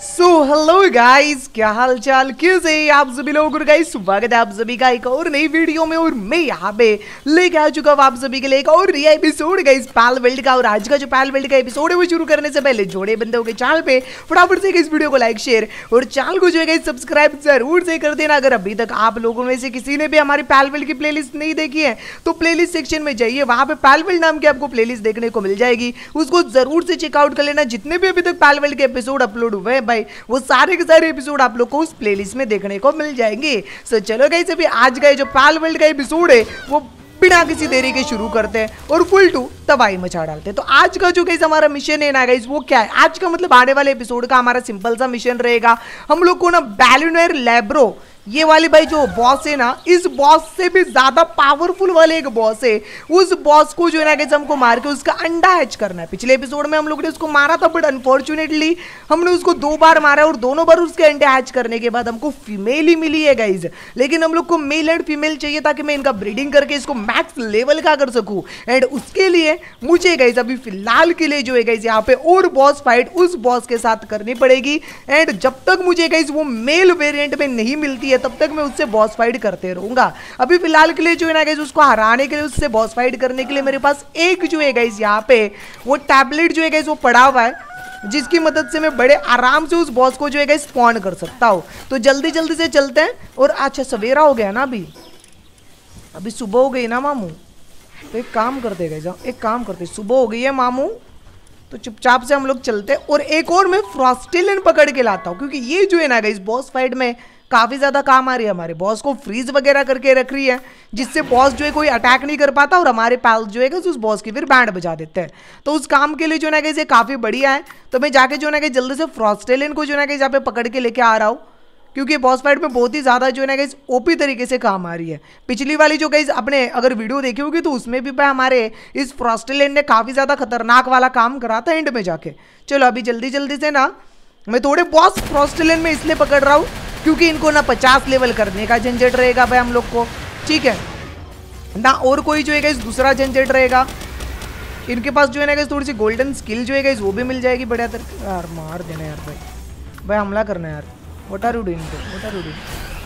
su hello guys क्या हाल चाल कैसे आप सभी लोग? और गाइस स्वागत है आप सभी का एक और नई वीडियो में। और मैं यहाँ पे लेके आ चुका हूँ आप सभी के लिए एक और नया एपिसोड गाइस पैल वेल्ड का। और आज का जो पैल वेल्ड का एपिसोड है, वो शुरू करने से पहले जोड़े बंदे के चैनल पे फटाफट से इस वीडियो को लाइक शेयर और चैनल को जो है सब्सक्राइब ज़रूर से कर देना। अगर अभी तक आप लोगों में से किसी ने भी हमारी पैल वेल्ड की प्ले नहीं देखी है तो प्ले सेक्शन में जाइए। वहाँ पे पैल वेल्ड नाम की आपको प्ले देखने को मिल जाएगी। उसको ज़रूर से चेकआउट कर लेना। जितने भी अभी तक पैल वेल्ड के एपिसोड अपलोड हुए हैं भाई वो सारे के सारे एपिसोड आप लोग को उस प्लेलिस्ट में देखने को मिल जाएँगे। सो चलो गई अभी आज का जो पाल वर्ल्ड का एपिसोड है, वो बिना किसी देरी के शुरू करते हैं और फुल टू तबाही मचा डालते हैं। तो आज का जो गई हमारा मिशन है ना गाइज़ वो क्या है? आज का मतलब आने वाले एपिसोड का हमारा सिंपल सा मिशन रहेगा। हम लोग को ना बैलूनर लेब्रो ये वाली भाई जो बॉस है ना, इस बॉस से भी ज़्यादा पावरफुल वाले एक बॉस है। उस बॉस को जो है ना हमको मार के उसका अंडा हैच करना है। पिछले एपिसोड में हम लोग ने उसको मारा था बट अनफॉर्चुनेटली हमने उसको दो बार मारा और दोनों बार उसके अंडे हैच करने के बाद हमको फीमेल ही मिली है गाइज़ लेकिन हम लोग को मेल एंड फीमेल चाहिए ताकि मैं इनका ब्रीडिंग करके इसको मैक्स लेवल का कर सकूँ। एंड उसके लिए मुझे गाइज़ अभी फ़िलहाल के लिए जो है गाइज़ यहाँ पे और बॉस फाइट उस बॉस के साथ करनी पड़ेगी। एंड जब तक मुझे गाइज़ वो मेल वेरियंट में नहीं मिलती है, तब तक मैं उससे बॉस फाइट करते रहूँगा। अभी फ़िलहाल के लिए जो है ना गाइज़ उसको हराने के लिए, उससे बॉस फाइट करने के लिए मेरे पास एक जो है गाइज़ यहाँ पे, वो टैबलेट जो है गाइज़ वो पड़ा हुआ है, जिसकी मदद से मैं बड़े आराम से उस बॉस को जो है स्पॉन कर सकता हूँ। तो जल्दी जल्दी से चलते हैं, और अच्छा सवेरा हो गया ना अभी। अभी सुबह हो गई ना, मामू? तो एक काम करते गए एक काम करते सुबह हो गई है, मामू? तो चुपचाप से हम लोग चलते और एक और मैं फ्रॉस्टिलन पकड़ के लाता हूँ, क्योंकि ये जो है ना इस बॉस फाइट में काफ़ी ज़्यादा काम आ रही है हमारे। बॉस को फ्रीज वगैरह करके रख रही है, जिससे बॉस जो है कोई अटैक नहीं कर पाता और हमारे पैल जो है उस बॉस की फिर बैंड बजा देते हैं। तो उस काम के लिए जो ना कि काफ़ी बढ़िया है। तो मैं जाके जो ना कहीं जल्दी से फ्रॉस्टेलियन को जो ना कहीं यहाँ पे पकड़ के लेके आ रहा हूँ, क्योंकि बॉस फाइट में बहुत ही ज़्यादा जो है ना गई ओपी तरीके से काम आ रही है। पिछली वाली जो गई अपने अगर वीडियो देखी होगी तो उसमें भी भाई हमारे इस फ्रॉस्टेलियन ने काफ़ी ज़्यादा खतरनाक वाला काम करा था एंड में जाके। चलो अभी जल्दी जल्दी से ना मैं थोड़े बॉस फ्रॉस्टेलियन में इसलिए पकड़ रहा हूँ, क्योंकि इनको ना पचास लेवल करने का झंझट रहेगा भाई हम लोग को। ठीक है? ना और कोई जो है इस दूसरा झंझट रहेगा। इनके पास जो है ना थोड़ी सी गोल्डन स्किल जो है वो भी मिल जाएगी बढ़िया तरह यार मार देना यार भाई। भाई हमला करना यार। What are you doing what are you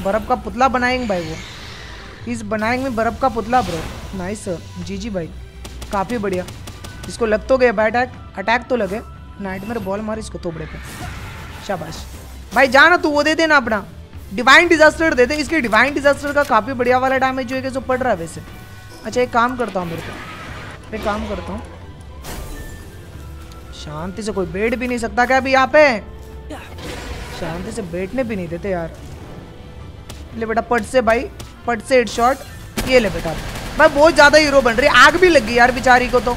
बर्फ़ का पुतला बनाएँगे भाई वो। इस बनाएँगे में बर्फ़ का पुतला ब्रो नाइस जी जी भाई। काफ़ी बढ़िया। इसको लग तो गया बैट अटैक अटैक तो लगे। नाइट मेरे बॉल मार इसको तोबड़े पे। शाबाश। भाई जाना तू, वो दे देना अपना। डिवाइन डिजास्टर दे दे, इसके डिवाइन डिजास्टर का काफ़ी बढ़िया वाला डैमेज जो है जो पड़ रहा है वैसे। अच्छा एक काम करता हूँ मेरे को। एक काम करता हूँ। शांति से कोई बैठ भी नहीं सकता क्या अभी यहाँ पे? शांति से बैठने भी नहीं देते यार। ले बेटा पट से भाई पट से हेड शॉट ये ले बेटा। भाई बहुत ज़्यादा हीरो बन रही आग भी लग गई यार बेचारी को तो।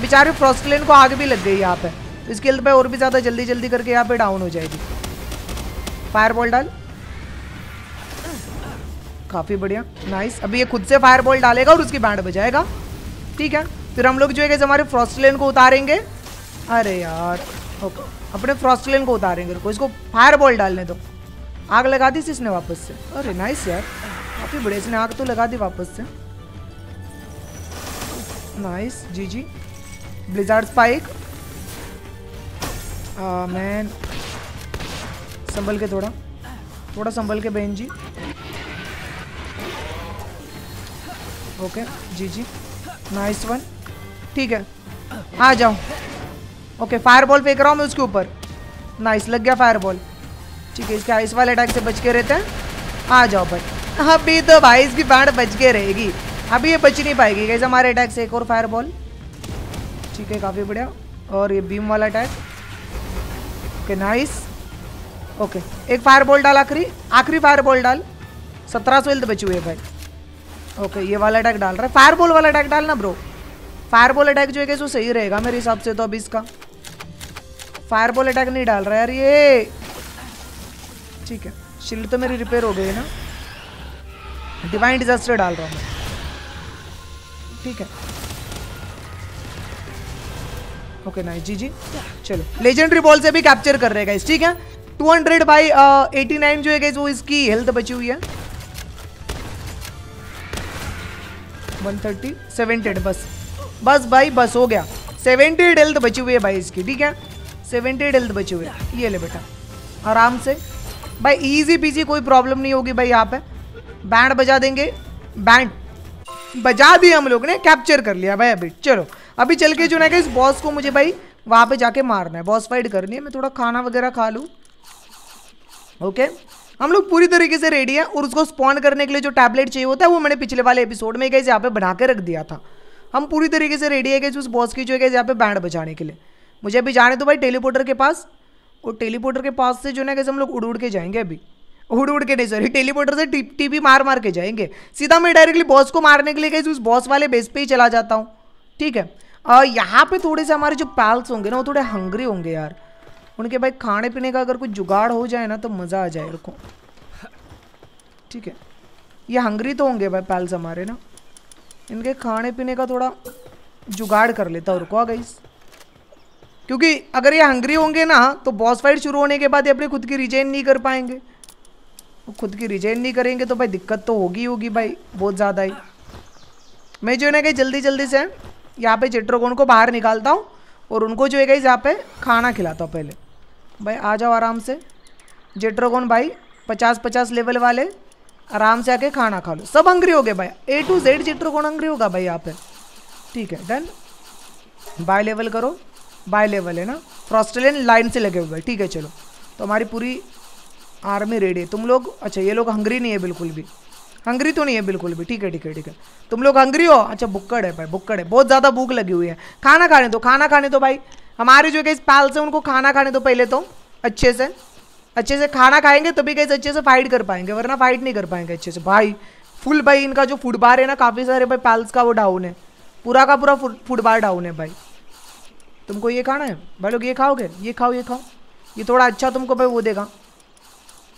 बेचारी फ्रॉस्टलेन को आग भी लग गई यहाँ पे। तो इसके पे और भी ज़्यादा जल्दी जल्दी करके यहाँ पे डाउन हो जाएगी। फायर बॉल डाल। काफ़ी बढ़िया। नाइस अभी ये खुद से फायर बॉल डालेगा और उसकी बैंड बजाएगा। ठीक है? फिर हम लोग जो है हमारे फ्रॉस्टलेन को उतारेंगे। अरे यार। ओके अपने फ्रॉस्टलेन को उतारेंगे। रुको, इसको फायर बॉल डालने दो। आग लगा दी इसने वापस से। अरे नाइस यार। काफ़ी बढ़िया। इसने आग तो लगा दी वापस से। नाइस जी जी ब्लिजार्ड स्पाइक मैन संभल के थोड़ा थोड़ा संभल के बहन जी। ओके जी जी। नाइस वन ठीक है, आ जाओ ओके फायर बॉल फेंक रहा हूँ मैं उसके ऊपर। नाइस लग गया फायर बॉल ठीक है, इसके आइस वाले अटैक से बच के रहते हैं। आ जाओ भाई। अभी तो भाई इसकी बैंड बच के रहेगी। अभी ये बच नहीं पाएगी। कैसे हमारे अटैक से एक और फायर बॉल ठीक है, काफ़ी बढ़िया। और ये बीम वाला अटैक ओके नाइस ओके एक फायर बॉल डाल आखिरी आखिरी फायर बॉल डाल। सत्रह सौ हेल्थ बची हुई है भाई। ओके ये वाला अटैक डाल रहा है। फायर बॉल वाला अटैक डालना ब्रो फायर बॉल अटैक जो है वो सही रहेगा मेरे हिसाब से तो अभी इसका। फायर बॉल अटैक नहीं डाल रहा यार ये। ठीक है शील्ड तो मेरी रिपेयर हो गई है ना। डिवाइन डिजास्टर डाल रहा हूँ ठीक है। ओके नाइस जी जी चलो. लेजेंडरी बॉल से भी कैप्चर कर रहे हैं ठीक है? 200 बाई एटी जो है वो इसकी हेल्थ बची हुई है. 130 सेवेंटेड बस. बस भाई, बस, हो गया. सेवेंटेड हेल्थ बची हुई है भाई इसकी, ठीक है? सेवेंटेड हेल्थ बची हुई है. ये ले बेटा. आराम से. भाई इजी पीजी कोई प्रॉब्लम नहीं होगी भाई यहाँ पे. बैंड बजा देंगे. बैंड बजा दिए हम लोग ने कैप्चर कर लिया भाई अभी. चलो. अभी चल के जो ना इस बॉस को मुझे भाई वहाँ पे जाके मारना है। बॉस फाइट करनी है। मैं थोड़ा खाना वगैरह खा लूँ। ओके हम लोग पूरी तरीके से रेडी हैं और उसको स्पॉन करने के लिए जो टैबलेट चाहिए होता है, वो मैंने पिछले वाले एपिसोड में गए यहाँ पे बना के रख दिया था। हम पूरी तरीके से रेडी है कि उस बॉस की जो है यहाँ पे बैंड बजाने के लिए। मुझे अभी जाने तो भाई टेलीपोर्टर के पास। और टेलीपोर्टर के पास से जो ना कैसे हम लोग उड़ उड़ के जाएँगे अभी। उड़ उड़ के नहीं सॉरी टेलीपोर्टर से टी टीपी मार मार के जाएँगे। सीधा मैं डायरेक्टली बॉस को मारने के लिए कैसे उस बॉस वाले बेस पे ही चला जाता हूँ। ठीक है? यहाँ पे थोड़े से हमारे जो पैल्स होंगे ना, वो थोड़े हंगरी होंगे यार। उनके भाई खाने पीने का अगर कुछ जुगाड़ हो जाए ना तो मज़ा आ जाए, रुको। ठीक है। ये हंगरी तो होंगे भाई पैल्स हमारे ना। इनके खाने पीने का थोड़ा जुगाड़ कर लेता हूँ, रुको गई क्योंकि अगर ये हंगरी होंगे ना तो बॉस फाइट शुरू होने के बाद ये अपनी खुद की रिजेन नहीं कर पाएँगे। खुद की रिजेन नहीं करेंगे तो भाई दिक्कत तो होगी होगी भाई, बहुत ज़्यादा ही। मैं जो है ना, कहीं जल्दी जल्दी से यहाँ पे चिट्रोगोन को बाहर निकालता हूँ और उनको जो है गई यहाँ पे खाना खिलाता हूँ पहले। भाई, आ जाओ आराम से। जेट्रोगोन भाई पचास पचास लेवल वाले, आराम से आके खाना खा लो। सब हंग्री हो गए भाई। A to Z Jetragon hungry होगा भाई यहाँ पे। ठीक है डन बाय लेवल करो। बाय लेवल है ना? फ्रॉस्टलियन लाइन से लगे हुए। ठीक है, चलो। तो हमारी पूरी आर्मी रेडी है। तुम लोग अच्छा ये लोग हंगरी नहीं है बिल्कुल भी। हंगरी तो नहीं है, बिल्कुल भी। ठीक है ठीक है ठीक है। तुम लोग हंगरी हो? अच्छा बुक्कड़ है भाई, बुक्कड़ है। बहुत ज़्यादा भूख लगी हुई है। खाना खाने दो, खाना खाने दो भाई। हमारे जो इस पाल से उनको खाना खाने दो पहले तो अच्छे से। अच्छे से खाना खाएँगे, तभी कैसे अच्छे से फाइट कर पाएँगे, वरना फाइट नहीं कर पाएँगे अच्छे से। भाई फुल भाई, इनका जो फुटबार है ना, काफ़ी सारे भाई पैल्स का वो डाउन है। पूरा का पूरा फुटबार डाउन है भाई। तुमको ये खाना है? भाई लोग ये खाओगे? ये खाओ ये खाओ। ये थोड़ा अच्छा तुमको भाई वो देगा।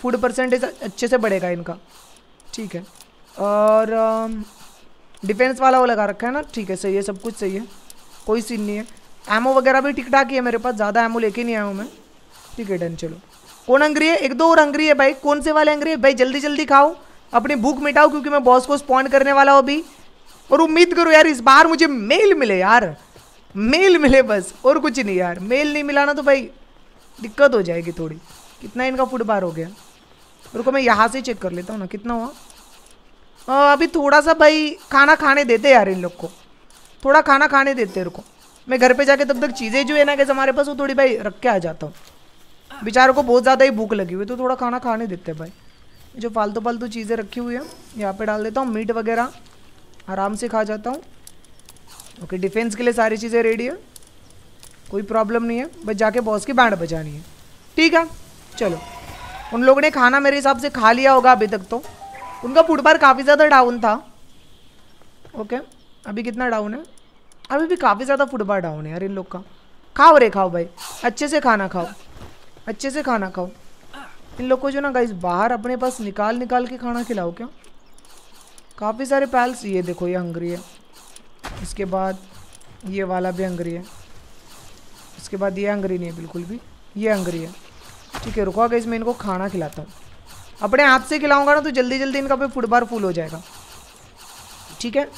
फ़ूड परसेंटेज अच्छे से बढ़ेगा इनका। ठीक है। और डिफेंस वाला वो लगा रखा है ना? ठीक है, सही है, सब कुछ सही है। कोई सीन नहीं है। एमओ वगैरह भी ठीक ठाक ही है मेरे पास, ज़्यादा एमओ लेके नहीं आया हूँ मैं। ठीक है डन चलो। कौन हंगरी है? एक दो और हंगरी है भाई। कौन से वाले हंगरी है? भाई, जल्दी जल्दी खाओ। अपनी भूख मिटाओ, क्योंकि मैं बॉस को स्पॉन करने वाला हूँ अभी। और उम्मीद करो यार, इस बार मुझे मेल मिले यार। मेल मिले बस, और कुछ नहीं यार। मेल नहीं मिला ना तो भाई, दिक्कत हो जाएगी थोड़ी। कितना इनका फुट बार हो गया? रुको मैं यहाँ से चेक कर लेता हूँ ना कितना हुआ? आ, अभी थोड़ा सा भाई खाना खाने देते यार इन लोग को। थोड़ा खाना खाने देते रुको। मैं घर पे जाके तब तक चीज़ें जो है ना कैसे हमारे पास वो थोड़ी भाई रख के आ जाता हूँ। बेचारों को बहुत ज़्यादा ही भूख लगी हुई तो थोड़ा खाना खाने देते भाई। जो फालतू फालतू चीज़ें रखी हुई हैं यहाँ पे डाल देता हूँ मीट वगैरह आराम से खा जाता हूँ। ओके डिफेंस के लिए सारी चीज़ें रेडी है। कोई प्रॉब्लम नहीं है बस जाके बॉस की बैंड बजानी है। ठीक है चलो। उन लोगों ने खाना मेरे हिसाब से खा लिया होगा अभी तक तो। उनका फुटबार काफ़ी ज़्यादा डाउन था। ओके अभी कितना डाउन है? अभी भी काफ़ी ज़्यादा फुटबार डाउन है यार इन लोग का। खाओ रे, खाओ भाई। अच्छे से खाना खाओ। अच्छे से खाना खाओ। इन लोग को जो ना गाइस बाहर अपने पास निकाल निकाल के खाना खिलाओ क्या? काफ़ी सारे पैल्स ये देखो, ये हंगरी है। इसके बाद ये वाला भी हंगरी है। इसके बाद ये हंगरी नहीं है बिल्कुल भी। ये हंगरी है। ठीक है, रुको गाइस मैं इनको खाना खिलाता हूँ। अपने हाथ से खिलाऊँगा ना तो जल्दी जल्दी इनका पे फुटबार फुल हो जाएगा। ठीक है?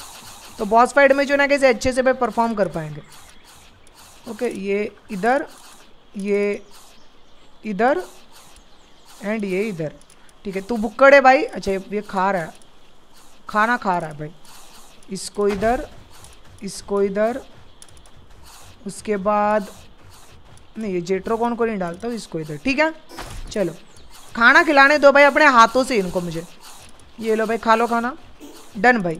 तो बॉस फाइट में जो ना, कैसे अच्छे से भाई परफॉर्म कर पाएँगे। ओके ये इधर ये इधर एंड ये इधर। ठीक है, तू बुक्कड़ है भाई। अच्छा ये खा रहा है। खाना खा रहा है भाई। इसको इधर इसको इधर, उसके बाद नहीं, ये जेट्रोकॉन को नहीं डालता हूँ इसको इधर, ठीक है? चलो। खाना खिलाने दो भाई अपने हाथों से इनको मुझे। ये लो भाई, खा लो खाना। डन भाई।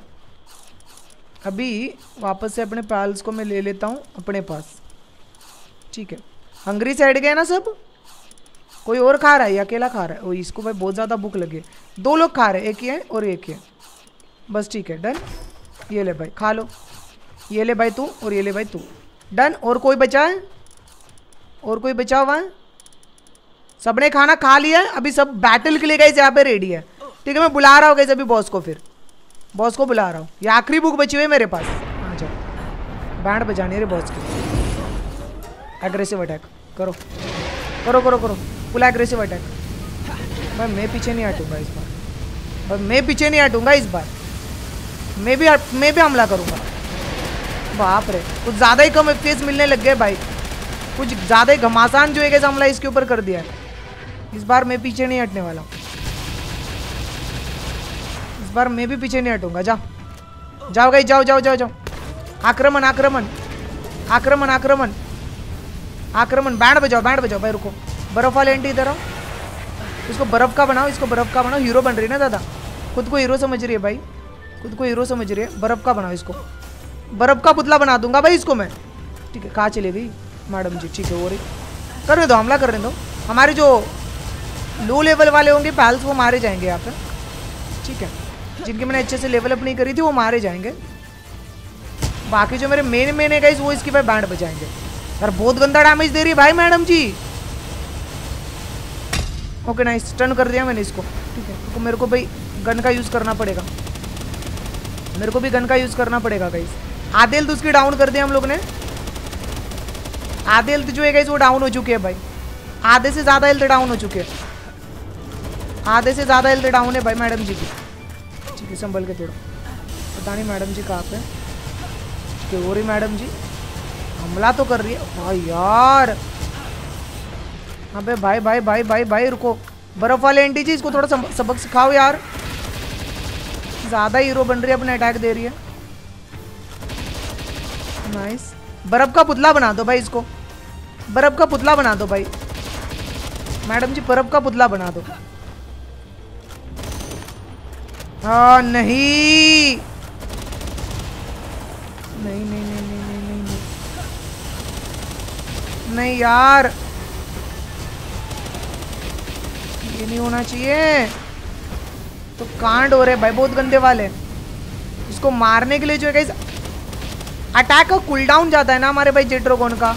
अभी वापस से अपने पैल्स को मैं ले लेता हूँ, अपने पास। ठीक है। हंगरी साइड गए ना सब? कोई और खा रहा है या अकेला खा रहा है? ओ, इसको भाई बहुत ज़्यादा भूख लगे दो लोग खा रहे हैं, एक ही है और एक ही है। बस ठीक है, डन। ये ले भाई, खा लो। ये ले भाई तू और ये ले भाई तू। डन। और कोई बचा है? और कोई बचा हुआ है? सबने खाना खा लिया है, अभी सब बैटल के लिए गए यहाँ पे रेडी है। ठीक है, मैं बुला रहा हूँ गई अभी बॉस को फिर। बॉस को बुला रहा हूँ। ये आखिरी बुक बची हुई है मेरे पास। हाँ जाओ। बैंड बजानी है बॉस की। एग्रेसिव अटैक करो। करो करो करो। फुल एग्रेसिव अटैक भाई, मैं पीछे नहीं हटूँगा इस बार। भाई, मैं पीछे नहीं हटूँगा इस बार। मैं भी मैं भी हमला करूँगा। बाप रे, कुछ ज़्यादा ही कम एफ़ मिलने लग गए भाई। कुछ ज़्यादा ही घमासान जो है हमला इसके ऊपर कर दिया है। इस बार मैं पीछे नहीं हटने वाला इस बार मैं भी पीछे नहीं हटूँगा। जाओ जाओ गई जाओ जाओ जाओ जाओ। आक्रमण आक्रमण। आक्रमण आक्रमण। आक्रमण। बैंड बजाओ बैंड बजाओ भाई, रुको। बर्फ़ वाले एंटी इधर इसको बर्फ़ का बनाओ, इसको बर्फ़ का बनाओ। हीरो बन रही है ना दादा? खुद को हीरो समझ रही है भाई। खुद को हीरो समझ रही है। बर्फ़ का बनाओ इसको। बर्फ़ का पुतला बना दूँगा भाई इसको मैं। ठीक है, कहाँ चले गई? मैडम जी, ठीक है, वो रही। करने दो हमला करने दो हमारे जो लो लेवल वाले होंगे पैल्स वो मारे जाएँगे यहाँ पे। ठीक है। जिनकी मैंने अच्छे से लेवल अप नहीं करी थी, वो मारे जाएँगे। बाकी जो मेरे मेन मेन है गाइस वो इसकी भाई बैंड बजाएँगे। यार बहुत गंदा डैमेज दे रही है भाई मैडम जी। ओके नाइस टर्न कर दिया मैंने इसको। ठीक है। तो मेरे को भाई गन का यूज़ करना पड़ेगा। मेरे को भी गन का यूज़ करना पड़ेगा गाइस आधे तो उसकी डाउन कर दिया हम लोग ने। आधे हेल्थ जो है वो डाउन हो चुके हैं भाई। आधे से ज़्यादा हेल्थ डाउन हो चुके हैं। आधे से ज़्यादा हेल्थ डाउन है भाई मैडम जी की। ठीक है, संभल के थोड़ा। पता नहीं मैडम जी कहाँ पे है। हो रही मैडम जी। हमला तो कर रही है। भाई यार। अबे भाई भाई भाई भाई भाई, रुको। बर्फ़ वाले एंटी जी, इसको थोड़ा सबक सिखाओ यार। ज़्यादा हीरो बन रही है, अपने अटैक दे रही है। नाइस बर्फ़ का पुतला बना दो भाई इसको। बर्फ़ का पुतला बना दो भाई। मैडम जी, बर्फ़ का पुतला बना दो। हाँ नहीं। नहीं नहीं नहीं नहीं नहीं नहीं नहीं। नहीं यार। ये नहीं होना चाहिए। तो कांड हो रहे भाई, बहुत गंदे वाले। इसको मारने के लिए जो है अटैक का कूल डाउन जाता है ना हमारे भाई जेट्रोगोन का।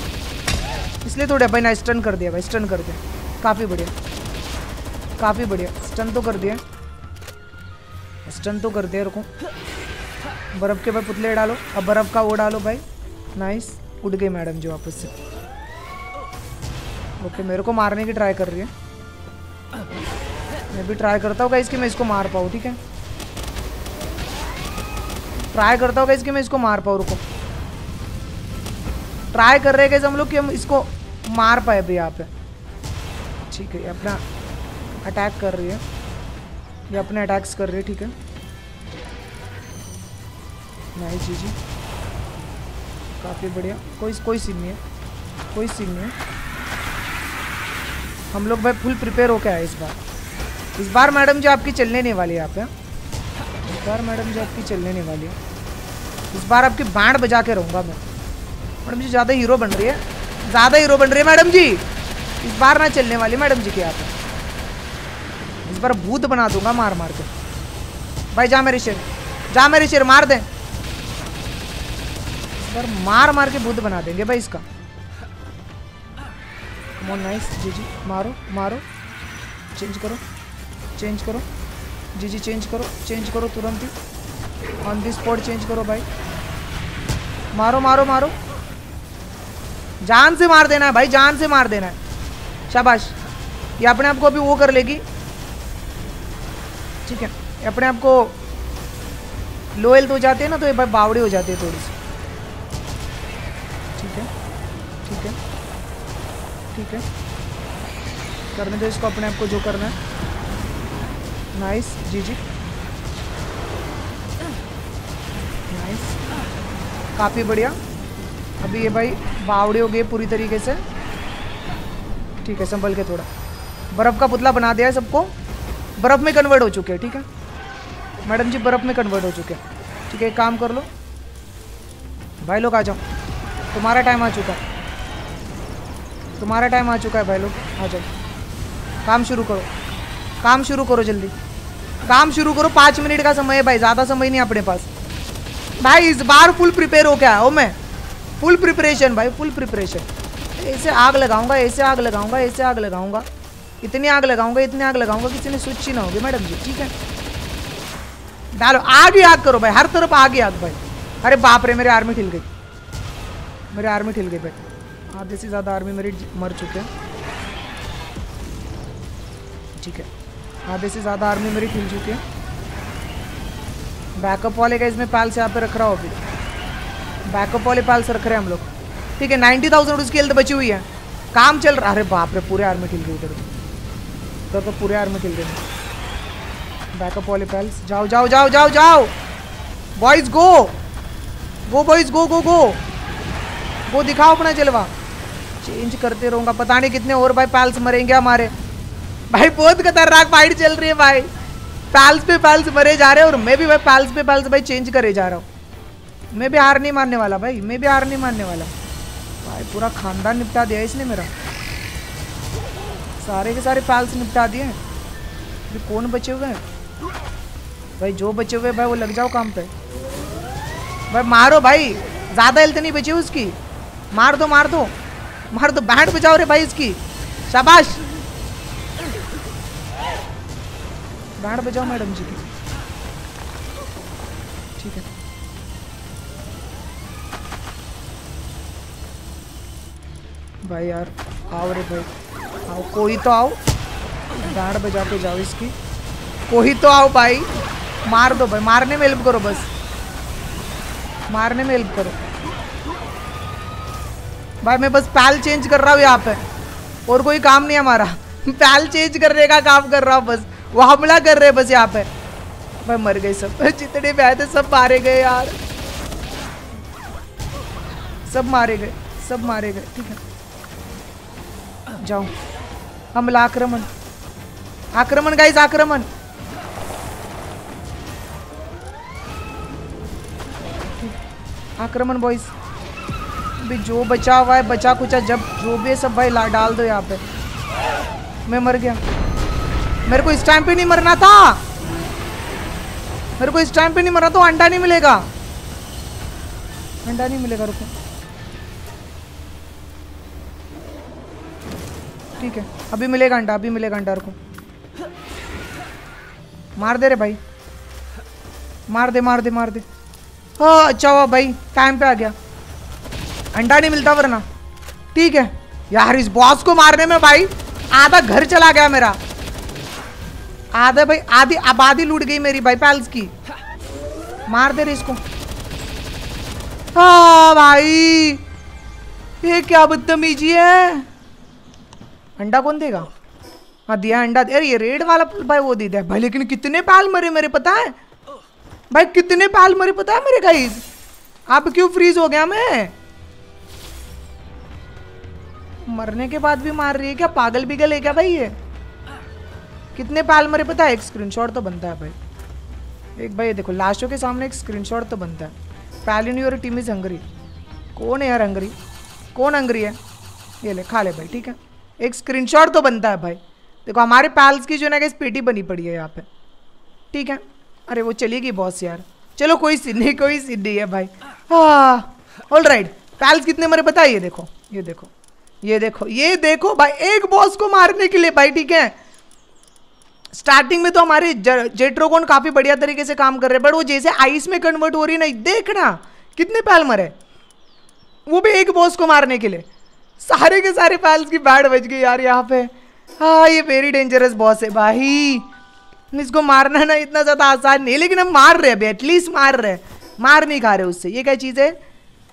इसलिए थोड़े भाई ना स्टन कर दिया भाई स्टन कर दिया। काफ़ी बढ़िया। काफ़ी बढ़िया। स्टन तो कर दिया स्टन तो कर दिया रुको। बर्फ़ के भाई पुतले डालो। अब बर्फ़ का वो डालो भाई। नाइस उड़ गई मैडम जी वापस से। ओके मेरे को मारने की ट्राई कर रही है। मैं भी ट्राई करता हूँ इसकी मैं इसको मार पाऊँ, ठीक है? ट्राई करता हूँ इसकी मैं इसको मार पाऊँ, रुको। ट्राई कर रहे हैं हम लोग कि हम इसको मार पाए अभी यहाँ पे। ठीक है, ये अपना अटैक कर रही है। ये अपने अटैक्स कर रही है, ठीक है। नहीं, जी जी। काफ़ी बढ़िया। कोई कोई सीन नहीं है। कोई सीन नहीं है। हम लोग भाई फुल प्रिपेयर होके आए इस बार। इस बार मैडम जी आपकी चलने नहीं वाली है यहाँ पे। इस बार मैडम जी आपकी चलने नहीं वाली। है इस बार आपकी बैंड बजा के रहूँगा मैं। मैडम जी, ज़्यादा हीरो बन रही है। ज़्यादा हीरो बन रही मैडम जी। इस बार ना चलने वाली मैडम जी के यहाँ पे इस बार भूत बना दूँगा मार मार के। भाई, जा मेरे शेर। जा मेरे शेर, मार दे। इस बार मार मार के भूत बना देंगे भाई इसका। नाइस जी जी, मारो मारो। चेंज करो चेंज करो। जी जी चेंज करो चेंज करो तुरंत ही। ऑन दी स्पॉट चेंज करो भाई। मारो मारो मारो। जान से मार देना है भाई, जान से मार देना है। शाबाश। ये अपने आप को अभी वो कर लेगी। ठीक है अपने आप को लो हेल्थ हो जाते हैं ना तो ये भाई बावड़ी हो जाती है थोड़ी सी। ठीक है ठीक है ठीक है। करने दो इसको अपने आप को जो करना है। नाइस जी जी नाइस काफ़ी बढ़िया। अभी ये भाई बावड़े हो गए पूरी तरीके से। ठीक है, संभल के थोड़ा। बर्फ़ का पुतला बना दिया है सबको। बर्फ़ में कन्वर्ट हो चुके हैं, ठीक है? मैडम जी, बर्फ़ में कन्वर्ट हो चुके हैं। ठीक है काम कर लो। भाई लोग आ जाओ। तुम्हारा टाइम आ चुका है। तुम्हारा टाइम आ चुका है, भाई लोग, आ जाओ। काम शुरू करो। काम शुरू करो जल्दी। काम शुरू करो, पाँच मिनट का समय है भाई, ज़्यादा समय नहीं अपने पास। भाई, इस बार फुल प्रिपेयर हो क्या? हो मैं। फुल प्रिपरेशन भाई फुल प्रिपरेशन ऐसे आग लगाऊँगा, ऐसे आग लगाऊँगा, ऐसे आग लगाऊँगा. इतनी आग लगाऊँगा, इतनी आग लगाऊँगा, किसी ने स्विच ही ना होगी, मैडम जी, ठीक है? डालो, आग ही आग करो भाई, हर तरफ़ आग ही आग भाई. अरे बाप रे, मेरी आर्मी ठिल गई. मेरी आर्मी ठिल गई भाई. आधे से ज़्यादा आर्मी मेरी मर चुके हैं. ठीक है. आधे से ज़्यादा आर्मी मेरी ठिल चुकी है. बैकअप वाले का इसमें पैल से यहाँ पे रख रहा हो अभी. बैकअप वाले पैल से रख रहे हैं हम लोग। ठीक है नाइन्टी थाउज़ेंड उसकी हेल्थ बची हुई है। काम चल रहा अरे बाप रे पूरे आर्मी खिल गई उधर तो, तो पूरे आर्मी किल देना बैकअप वाले पैल्स जाओ जाओ जाओ जाओ जाओ। बॉयज़ गो गो बॉयज़ गो गो गो वो दिखाओ अपना जलवा। चेंज करते रहूँगा। पता नहीं कितने और भाई पैल्स मरेंगे हमारे। भाई बहुत खतरनाक फाइट चल रही है भाई। पैल्स पे पैल्स मरे जा रहे हैं और मैं भी भाई पैल्स पे पैल्स भाई चेंज करे जा रहा हूँ। मैं भी हार नहीं मानने वाला भाई, मैं भी हार नहीं मानने वाला। भाई पूरा खानदान निपटा दिया इसने मेरा। सारे के सारे पैल्स निपटा दिए। अभी कौन बचे हुए हैं? भाई जो बचे हुए भाई वो लग जाओ काम पे। भाई मारो भाई, ज़्यादा हेल्थ नहीं बची उसकी। मार दो मार दो। मार दो बैंड बजाओ रे भाई इसकी। शाबाश। बैंड बजाओ मैडम जी की। भाई यार, आओ रे भाई। आओ, कोई तो आओ। बैंड बजा के जाओ इसकी। कोई तो आओ भाई। मार दो भाई, मारने में हेल्प करो बस। मारने में हेल्प करो। भाई, मैं बस पैल चेंज कर रहा हूँ यहाँ पे। और कोई काम नहीं हमारा। पैल चेंज करने का काम कर रहा हूँ बस। वो हमला कर रहे बस यहाँ पे। भाई, मर गए सब। जितने भी आए थे, सब मारे गए यार। सब मारे गए, सब मारे गए, ठीक है। जाओ। हमला आक्रमण। आक्रमण गाइस आक्रमण। आक्रमण बॉयज़ भी जो बचा हुआ है, बचा कुचा, जब जो भी है, सब भाई ला डाल दो यहाँ पे। मैं मर गया। मेरे को इस टाइम पे नहीं मरना था। मेरे को इस टाइम पे नहीं मरना तो अंडा नहीं मिलेगा। अंडा नहीं मिलेगा, रुको। ठीक है। अभी मिलेगा अंडा, अभी मिलेगा अंडा, रुको। मार दे रे भाई। मार दे मार दे मार दे। हाँ अच्छा हुआ भाई टाइम पे आ गया। अंडा नहीं मिलता वरना। ठीक है। यार, इस बॉस को मारने में भाई आधा घर चला गया मेरा। आधा भाई, आधी आबादी लूट गई मेरी भाई पैल्स की। मार दे रहे इसको। हाँ भाई, ये क्या बदतमीजी है? अंडा कौन देगा? हाँ दिया अंडा। अरे, ये रेड वाला भाई वो दे दिया। भाई, लेकिन कितने पाल मरे मेरे, पता है? भाई, कितने पाल मरे, पता है मेरे गाइस आप क्यों फ्रीज हो गया मैं? मरने के बाद भी मार रही है क्या? पागल बिगल है क्या भाई ये? कितने पाल मरे, पता है? एक स्क्रीनशॉट तो बनता है भाई। एक भाई देखो लास्टों के सामने एक स्क्रीनशॉट तो बनता है। Pal in your team is hungry कौन है यार हंगरी कौन हंगरी है? ये ले, खा ले भाई, ठीक है? एक स्क्रीनशॉट तो बनता है भाई। देखो, हमारे पैल्स की जो ना कि पेटी बनी पड़ी है यहाँ पे। ठीक है? अरे, वो चलेगी बॉस यार। चलो, कोई सीन नहीं, कोई सीन नहीं है भाई। ऑल राइट पैल्स कितने मरे है ये देखो ये देखो ये देखो ये देखो भाई, एक बॉस को मारने के लिए भाई, ठीक है? स्टार्टिंग में तो हमारे जेट्रोकोन काफ़ी बढ़िया तरीके से काम कर रहे हैं बट वो जैसे आइस में कन्वर्ट हो रही है ना देखना कितने पैल मरे। वो भी एक बॉस को मारने के लिए। सारे के सारे पैल्स की बैड बज गई यार यहाँ पे। हाँ ये वेरी डेंजरस बॉस है भाई। इसको मारना ना इतना ज़्यादा आसान नहीं, लेकिन हम मार रहे अभी एटलीस्ट मार रहे मार नहीं खा रहे उससे। ये क्या चीज़ है?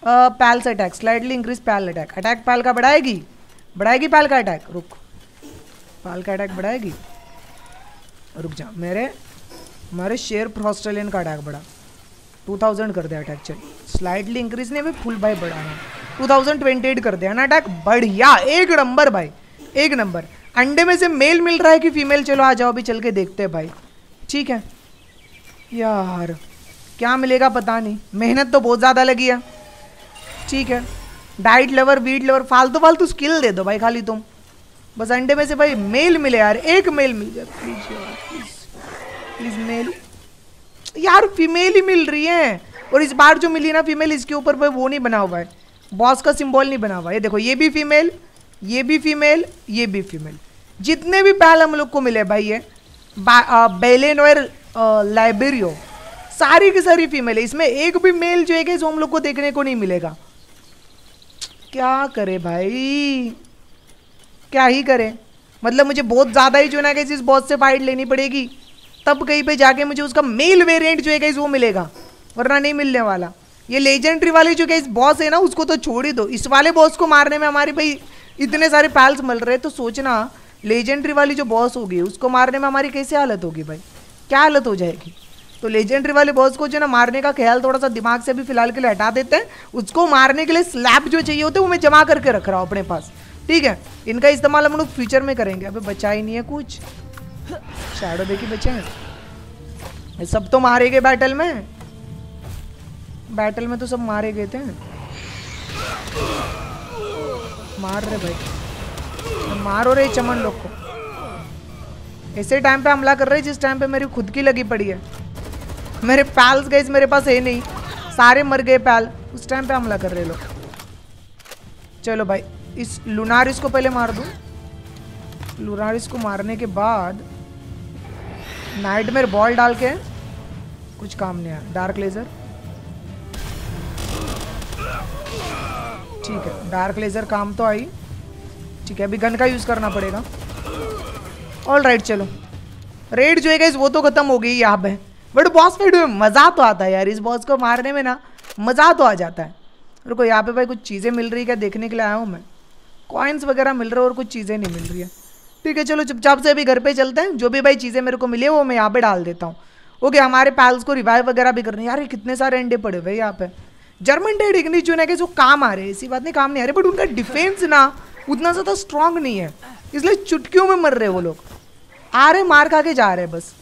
Pals attack slightly increase pal attack attack pal का बढ़ाएगी? बढ़ाएगी पैल का अटैक रुक। पैल का अटैक बढ़ाएगी? रुक जा, मेरे, हमारे शेयर ऑस्ट्रेलियन का अटैक बढ़ा। 2000 कर दिया अटैक चल। स्लाइडली इंक्रीज नहीं भाई फुल भाई बढ़ाना 2028 कर दिया। ना अटैक बढ़िया। एक नंबर भाई, एक नंबर। अंडे में से मेल मिल रहा है कि फीमेल? चलो आ जाओ, अभी चल के देखते हैं भाई। ठीक है। यार, क्या मिलेगा पता नहीं। मेहनत तो बहुत ज़्यादा लगी है। ठीक है। डाइट लेवर वीट लेवर फालतू फालतू स्किल दे दो भाई, खाली तुम। बस अंडे में से भाई मेल मिले यार। एक मेल मिल जाए प्लीज़ यार प्लीज़ प्लीज़ मेल। यार फीमेल ही मिल रही है। और इस बार जो मिली ना फीमेल इसके ऊपर भाई वो नहीं बना हुआ है। बॉस का सिंबल नहीं बना हुआ। है देखो, ये भी फीमेल ये भी फीमेल ये भी फीमेल जितने भी पहल हम लोग को मिले भाई, ये बेलेनोर लाइब्रेरियो सारी की सारी फीमेल है। इसमें एक भी मेल जो है जो हम लोग को देखने को नहीं मिलेगा। क्या करे भाई? क्या ही करे? मतलब मुझे बहुत ज़्यादा ही जो ना इस बॉस से फाइट लेनी पड़ेगी। तब कहीं पे जाके मुझे उसका मेल वेरिएंट जो है वो मिलेगा, वरना नहीं मिलने वाला। ये लेजेंडरी वाले जो इस बॉस है ना, उसको तो छोड़ ही दो। इस वाले बॉस को मारने में हमारी भाई इतने सारे पैल्स मिल रहे तो सोचना लेजेंडरी वाली जो बॉस होगी, उसको मारने में हमारी कैसी हालत होगी भाई? क्या हालत हो जाएगी? तो लेजेंडरी वाले बॉस को जो ना, मारने का ख्याल थोड़ा सा दिमाग से भी फ़िलहाल के लिए हटा देते हैं। उसको मारने के लिए स्लैब जो चाहिए होते हैं, वो मैं जमा करके रख रहा हूँ अपने पास। ठीक है? इनका इस्तेमाल हम लोग फ्यूचर में करेंगे। अभी बचा ही नहीं है कुछ। शैडो देखिए बचे हैं? सब तो मारे गए बैटल में। बैटल में तो सब मारे गए थे। मार रहे भाई। मारो रे चमन लोग को। ऐसे टाइम पे हमला कर रहे जिस टाइम पे मेरी खुद की लगी पड़ी है। मेरे पैल्स गए मेरे पास है नहीं। सारे मर गए पैल उस टाइम पे हमला कर रहे लोग। चलो भाई, इस लुनारिस को पहले मार दूँ। लुनारिस को मारने के बाद नाइट में बॉल डाल के कुछ काम नहीं आया डार्क लेजर ठीक है डार्क लेजर काम तो आई। ठीक है, अभी गन का यूज़ करना पड़ेगा। ऑल राइट चलो। रेड जो है वो तो खत्म हो गई यहाँ पे। बट बॉस फाइट में मज़ा तो आता है यार, इस बॉस को मारने में ना मज़ा तो आ जाता है। रुको, यहाँ पे भाई कुछ चीज़ें मिल रही क्या? देखने के लिए आया हूँ मैं। कॉइन्स वगैरह मिल रहे और कुछ चीज़ें नहीं मिल रही है। ठीक है, चलो चुपचाप से अभी घर पे चलते हैं। जो भी भाई चीज़ें मेरे को मिली वो मैं यहाँ पे डाल देता हूँ। ओके हमारे पैल्स को रिवाइव वगैरह भी करने यार कितने सारे अंडे पड़े हुए यहाँ पे। जर्मन डेड इग्निस जो है जो काम आ रहे हैं, इसी बात नहीं काम नहीं आ रहे बट उनका डिफेंस ना उतना ज़्यादा स्ट्रांग नहीं है। इसलिए चुटकियों में मर रहे वो लोग। आ रहे मार खा के जा रहे बस।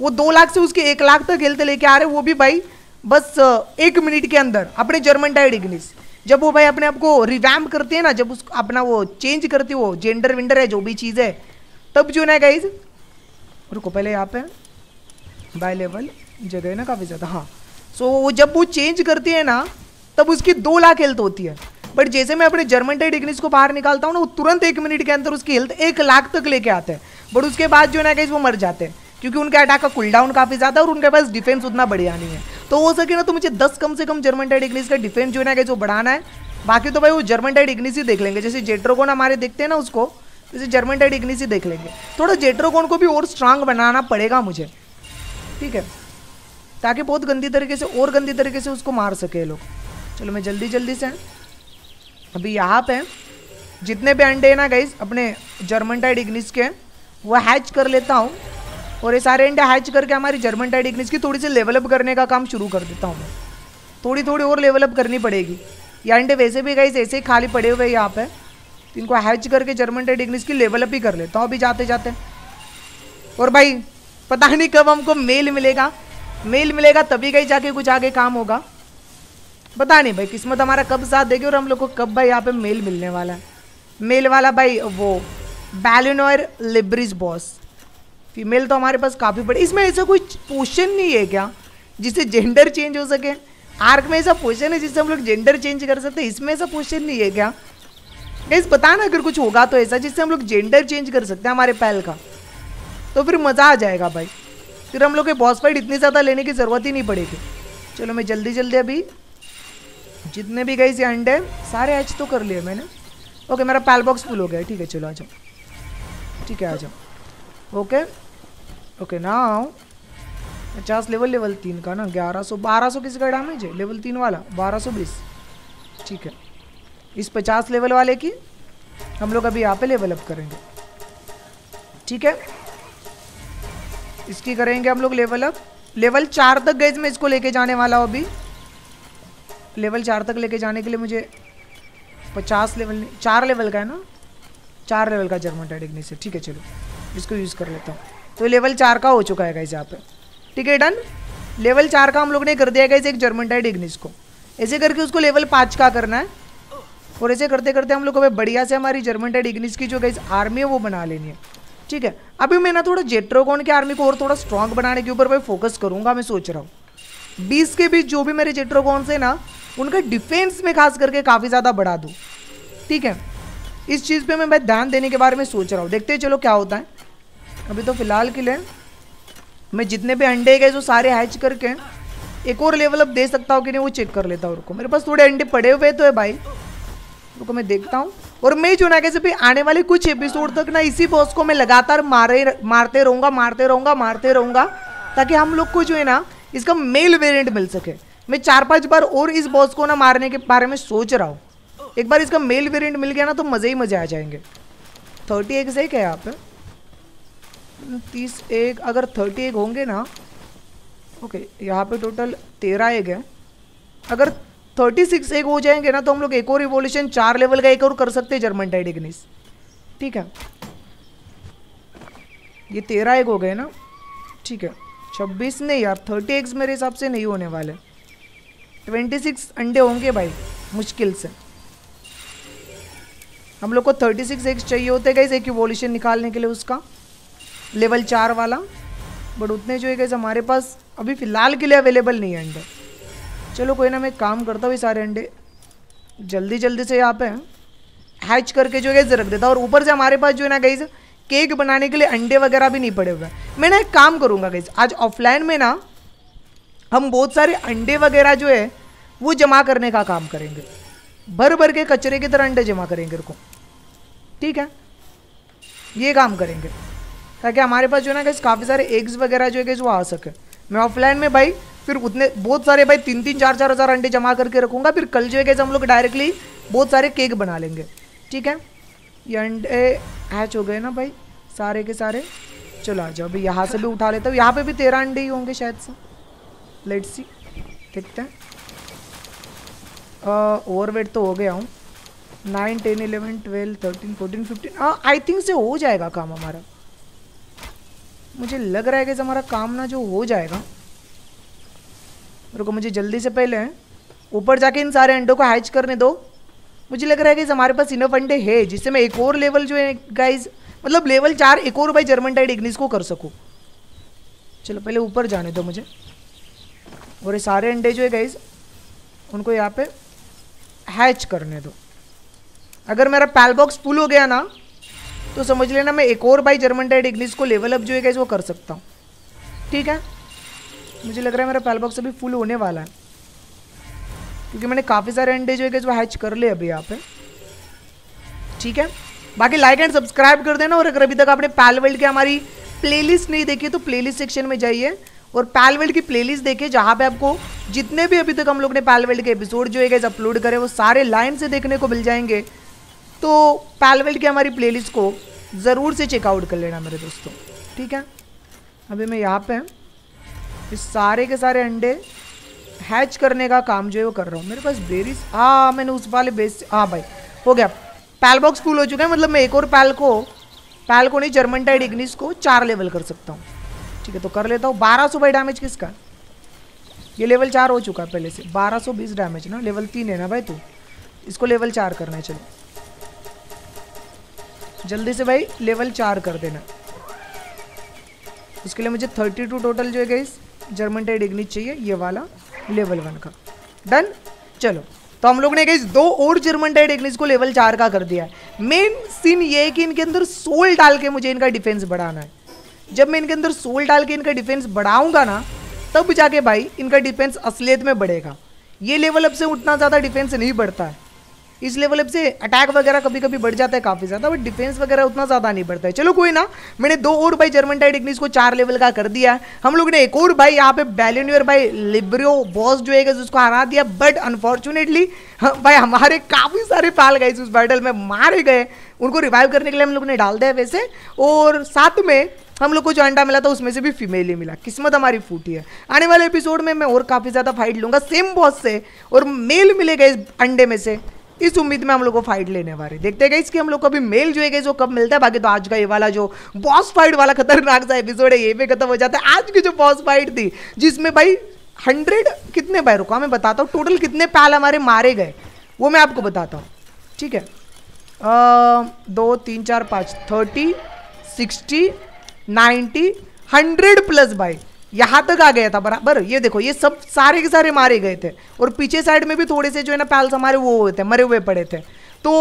वो दो लाख से उसके एक लाख तक खेलते लेके आ रहे वो भी भाई बस एक मिनट के अंदर, अपने जर्मन टाइड इग्निस जब वो भाई अपने आप को रिवैम्प करती है ना, जब उस, अपना वो चेंज करती वो जेंडर विंडर है, जो भी चीज़ है, तब जो ना गाइज़ रुको, पहले यहाँ पे बाय लेवल जगह है ना काफ़ी ज़्यादा हाँ। सो वो जब वो चेंज करती है ना, तब उसकी दो लाख हेल्थ होती है। बट जैसे मैं अपने जर्मन टाइड इग्निस को बाहर निकालता हूँ ना, वो तुरंत एक मिनट के अंदर उसकी हेल्थ एक लाख तक लेके आते हैं। बट उसके बाद जो है ना वो मर जाते हैं। क्योंकि उनके अटैक का कूल डाउन काफ़ी ज़्यादा और उनके पास डिफेंस उतना बढ़िया नहीं है। तो हो सके ना तो मुझे दस कम से कम जर्मन टाइड इग्निस का डिफेंस जो है ना वो बढ़ाना है। बाकी तो भाई, वो जर्मन टाइड इग्निस ही देख लेंगे। जैसे जेट्रोकोन हमारे देखते हैं ना उसको, जैसे जर्मन टाइड इग्निस ही देख लेंगे। थोड़ा जेट्रोकोन को भी और स्ट्रांग बनाना पड़ेगा मुझे। ठीक है? ताकि बहुत गंदी तरीके से, और गंदी तरीके से उसको मार सके लोग। चलो मैं जल्दी जल्दी से अभी यहाँ पे जितने भी अंडे हैं ना गाइस अपने जर्मन टाइड इग्निस के, वो हैच कर लेता हूँ। और ये सारे अंडे हैच करके हमारी जर्मन टाइड इग्निस की थोड़ी सी लेवलअप करने का काम शुरू कर देता हूँ मैं। थोड़ी थोड़ी और लेवलअप करनी पड़ेगी। ये अंडे वैसे भी गाइस ऐसे ही खाली पड़े हुए यहाँ पे। तो इनको हैच करके जर्मन टाइड इग्निस की लेवलअप ही कर लेता हूँ अभी जाते जाते और भाई, पता नहीं कब हमको मेल मिलेगा। मेल मिलेगा तभी कहीं जाके कुछ आगे काम होगा। पता नहीं भाई, किस्मत हमारा कब साथ देगी और हम लोग को कब भाई यहाँ पे मेल मिलने वाला है। मेल वाला भाई वो बैलिनोर लिब्रिज बॉस फीमेल तो हमारे पास काफ़ी बड़ी इसमें ऐसा कोई पोशन नहीं है क्या, जिससे जेंडर चेंज हो सके? आर्क में ऐसा पोशन है जिससे हम लोग जेंडर चेंज कर सकते हैं? इसमें ऐसा पोशन नहीं है क्या? गाइस पता ना अगर कुछ होगा तो ऐसा, जिससे हम लोग जेंडर चेंज कर सकते हैं हमारे पहल का। तो फिर मज़ा आ जाएगा भाई। फिर हम लोग के बॉस फाइट इतनी ज़्यादा लेने की ज़रूरत ही नहीं पड़ेगी चलो मैं जल्दी जल्दी अभी जितने भी गए ये अंडे सारे एच तो कर लिए मैंने। ओके मेरा पैल बॉक्स फुल हो गया ठीक है, चलो आ जाओ। ठीक है, आ जाओ। ओके ओके ना पचास लेवल लेवल तीन का ना, ग्यारह सौ, बारह सौ किसी का डैमेज है? लेवल तीन वाला, बारह सौ बीस। ठीक है। इस पचास लेवल वाले की हम लोग अभी यहाँ पे लेवल अप करेंगे। ठीक है? इसकी करेंगे हम लोग लेवल अप लेवल चार तक गए मैं इसको लेके जाने वाला हूँ अभी. लेवल चार तक लेके जाने के लिए मुझे पचास लेवल चार लेवल का है ना? चार लेवल का जर्मन से ठीक है, चलो. इसको यूज़ कर लेता हूँ. तो लेवल चार का हो चुका है गाइस यहाँ पे. ठीक है डन लेवल चार का हम लोग ने कर दिया गाइस एक जर्मन टाइड इग्निस को. ऐसे करके उसको लेवल पाँच का करना है. और ऐसे करते करते हम लोग को बढ़िया से हमारी जर्मन टाइड इग्निस की जो गाइस आर्मी है वो बना लेनी है. ठीक है। अभी मैं ना थोड़ा जेट्रोकॉन की आर्मी को और थोड़ा स्ट्रॉन्ग बनाने के ऊपर भाई फोकस करूँगा, मैं सोच रहा हूँ। बीस के बीच जो भी मेरे जेट्रोकॉन से ना, उनका डिफेंस में खास करके काफ़ी ज़्यादा बढ़ा दूँ। ठीक है? इस चीज़ पे मैं मैं ध्यान देने के बारे में सोच रहा हूँ। देखते हैं, चलो क्या होता है। अभी तो फ़िलहाल के लिए मैं जितने भी अंडे गए, जो सारे हैच करके एक और लेवल अप दे सकता हूँ कि नहीं, वो चेक कर लेता हूँ। रुको, मेरे पास थोड़े अंडे पड़े हुए तो है भाई। रुको, मैं देखता हूँ। और मैं जो ना कैसे भी आने वाले कुछ एपिसोड तक ना इसी बॉस को मैं लगातार मारे, मारते रहूँगा मारते रहूँगा मारते रहूँगा, ताकि हम लोग को जो है ना इसका मेल वेरिएंट मिल सके। मैं चार पाँच बार और इस बॉस को ना मारने के बारे में सोच रहा हूँ। एक बार इसका मेल वेरिएंट मिल गया ना तो मज़े ही मज़े आ जाएँगे। थर्टी एग्स है क्या यहाँ पे? तीस एक, अगर थर्टी एक होंगे ना ओके यहाँ पे टोटल तेरह एग है। अगर थर्टी सिक्स एक हो जाएँगे ना तो हम लोग एक और रिवोल्यूशन चार लेवल का एक और कर सकते हैं जर्मन टाइड इग्निस ठीक है? ये तेरह एक हो गए ना? ठीक है। छब्बीस नहीं यार, थर्टी एक्स मेरे हिसाब से नहीं होने वाले। ट्वेंटी सिक्स अंडे होंगे भाई, मुश्किल से। हम लोग को थर्टी सिक्स एक्स चाहिए होते गए एक इवोल्यूशन निकालने के लिए उसका। लेवल चार वाला। बट उतने जो है गैस हमारे पास अभी फ़िलहाल के लिए अवेलेबल नहीं है अंडे। चलो कोई ना, मैं काम करता हूँ सारे अंडे। जल्दी जल्दी से यहाँ पे हैच करके जो है रख देता और ऊपर से हमारे पास जो है ना गई केक बनाने के लिए अंडे वगैरह भी नहीं पड़े हुए मैं ना एक काम करूँगा गई आज ऑफलाइन में ना, हम बहुत सारे अंडे वगैरह जो है, वो जमा करने का काम करेंगे। भर भर के कचरे की तरह अंडे जमा करेंगे को ठीक है? ये काम करेंगे। ताकि हमारे पास जो है ना गैस काफ़ी सारे एग्स वगैरह जो है गैस वो आ सके। मैं ऑफलाइन में भाई फिर उतने बहुत सारे भाई तीन तीन चार चार हज़ार अंडे जमा करके रखूँगा, फिर कल जो है हम लोग डायरेक्टली बहुत सारे केक बना लेंगे। ठीक है? ये अंडे हैच हो गए ना भाई, सारे के सारे। चलो आ जाओ अभी यहाँ से भी उठा लेता हूँ। यहाँ पे भी तेरह अंडे ही होंगे शायद से। लेट सी देखते हैं। ओवर वेट तो हो गया हूँ। Nine ten eleven twelve thirteen fourteen fifteen I think से हो जाएगा काम हमारा। मुझे लग रहा है कि हमारा काम ना जो हो जाएगा। रुको, मुझे जल्दी से पहले ऊपर जाके इन सारे अंडों को हैच करने दो। मुझे लग रहा है कि हमारे पास इनफ अंडे है, जिससे मैं एक और लेवल जो है गाइज़ मतलब लेवल चार एक और भाई जर्मन टाइड इग्निस को कर सकूँ। चलो, पहले ऊपर जाने दो मुझे। और ये सारे अंडे जो है गाइज़ उनको यहाँ पे हैच करने दो। अगर मेरा पैल बॉक्स फुल हो गया ना तो समझ लेना मैं एक और भाई जर्मन टाइड इग्निस को लेवल अप जो है गाइज़ वो कर सकता हूँ। ठीक है? मुझे लग रहा है मेरा पैल बॉक्स अभी फुल होने वाला है। क्योंकि मैंने काफ़ी सारे अंडे जो है जो हैच कर ले अभी यहाँ पे। ठीक है? बाकी लाइक एंड सब्सक्राइब कर देना और अगर अभी तक आपने पैलवेल्ड की हमारी प्लेलिस्ट नहीं देखी तो प्लेलिस्ट सेक्शन में जाइए। और पैलवेल्ड की प्लेलिस्ट देखिए, जहाँ पे आपको जितने भी अभी तक हम लोग ने पैलवेल्ड के एपिसोड जो है अपलोड करे, वो सारे लाइन से देखने को मिल जाएँगे। तो पैलवेल्ड की हमारी प्लेलिस्ट को ज़रूर से चेकआउट कर लेना मेरे दोस्तों। ठीक है? अभी मैं यहाँ पे इस सारे के सारे अंडे हैच करने का काम जो है वो कर रहा हूँ। मेरे पास बेरीज हाँ मैंने उस वाले बेस हाँ भाई, हो गया। पैल बॉक्स फुल हो चुका है। मतलब मैं एक और पैल को पैल को नहीं जर्मन टाइड इग्निस को चार लेवल कर सकता हूँ। ठीक है तो कर लेता हूँ। बारह सौ भाई डैमेज किसका? ये लेवल चार हो चुका है पहले से। बारह सौ बीस डैमेज ना। लेवल तीन है ना भाई तू? इसको लेवल चार करना है, चलो। जल्दी से भाई लेवल चार कर देना। उसके लिए मुझे थर्टी टू टोटल जो है गई जर्मन टाइड इग्निस चाहिए, ये वाला लेवल वन का। डन चलो तो हम लोग ने गई दो और जर्मन टाइड एग्निस को लेवल चार का कर दिया है। मेन सीन ये है कि इनके अंदर सोल डाल के मुझे इनका डिफेंस बढ़ाना है। जब मैं इनके अंदर सोल डाल के इनका डिफेंस बढ़ाऊँगा ना, तब जाके भाई इनका डिफेंस असलियत में बढ़ेगा। ये लेवल अब से उतना ज़्यादा डिफेंस नहीं बढ़ता है। इस लेवल से अटैक वगैरह कभी कभी बढ़ जाता है काफ़ी ज़्यादा बट डिफेंस वगैरह उतना ज़्यादा नहीं बढ़ता है। चलो कोई ना, मैंने दो और भाई जर्मन टाइड इग्निस को चार लेवल का कर दिया। हम लोग ने एक और भाई, यहाँ पे बैलियनियर भाई लिब्रियो बॉस जो है उसको हरा दिया बट अनफॉर्चुनेटली भाई हमारे काफ़ी सारे पाल गए उस बैटल में मारे गए। उनको रिवाइव करने के लिए हम लोग ने डाल दिया वैसे। और साथ में हम लोग को जो अंडा मिला था, उसमें से भी फीमेल ही मिला। किस्मत हमारी फूटी है। आने वाले एपिसोड में मैं और काफ़ी ज़्यादा फाइट लूँगा सेम बॉस से, और मेल मिलेगा इस अंडे में से। इस उम्मीद में हम लोग को फाइट लेने वाले। देखते गए इसकी हम लोग को अभी मेल जो है जो कब मिलता है। बाकी तो आज का ये वाला जो बॉस फाइट वाला खतरनाक सा एपिसोड है ये भी खत्म हो जाता है। आज की जो बॉस फाइट थी जिसमें भाई हंड्रेड कितने बाय रुका? मैं बताता हूँ टोटल कितने पैल हमारे मारे गए वो मैं आपको बताता हूँ। ठीक है? आ, दो तीन चार पाँच thirty sixty ninety hundred plus by यहाँ तक आ गया था, बराबर? ये देखो, ये सब सारे के सारे मारे गए थे। और पीछे साइड में भी थोड़े से जो है ना पैल्स हमारे वो हुए थे, मरे हुए पड़े थे। तो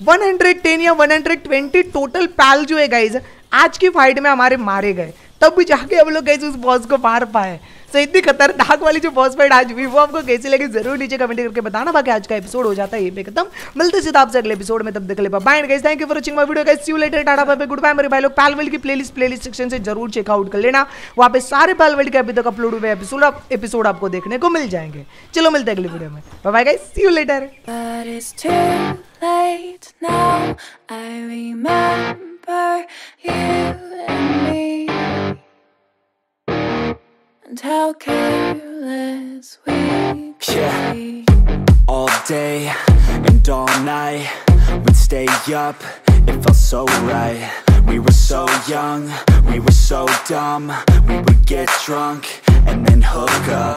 110 या 120 टोटल पैल जो है गाइज़ आज की फाइट में हमारे मारे गए। तब भी जाके हम लोग गाइज़ उस बॉस को मार पाए? सो इतनी खतरनाक वाली जो बॉस फाइट आज हुई वो आपको कैसी लगी? ज़रूर नीचे कमेंट करके बताना। बाकी आज का एपिसोड हो जाता है ये पे खत्म। मिलते सीधा आपसे अगले एपिसोड में। तब देख ले bye guys thank you for watching my video guys see you later tata bye goodbye मेरे भाई लोग. पैलवेल की प्लेलिस्ट प्लेलिस्ट सेक्शन से ज़रूर चेकआउट कर लेना। वहाँ पे सारे पैलवेल के अभी तक अपलोड हुए एपिसोड एपिसोड आपको देखने को मिल जाएँगे। चलो मिलते हैं अगले वीडियो में. Bye guys see you later late now. I remember you and me, and how careless we Yeah. be. all day and all night We'd stay up, it felt so right We were so young, we were so dumb We would get drunk and then hook up